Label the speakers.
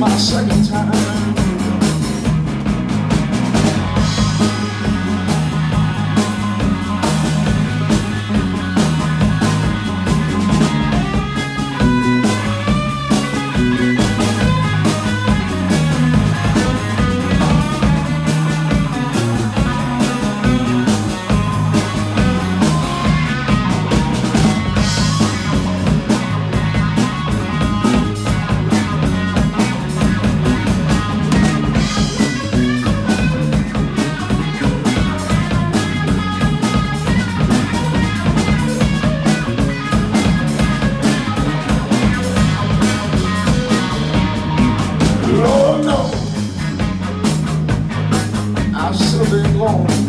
Speaker 1: my second longe.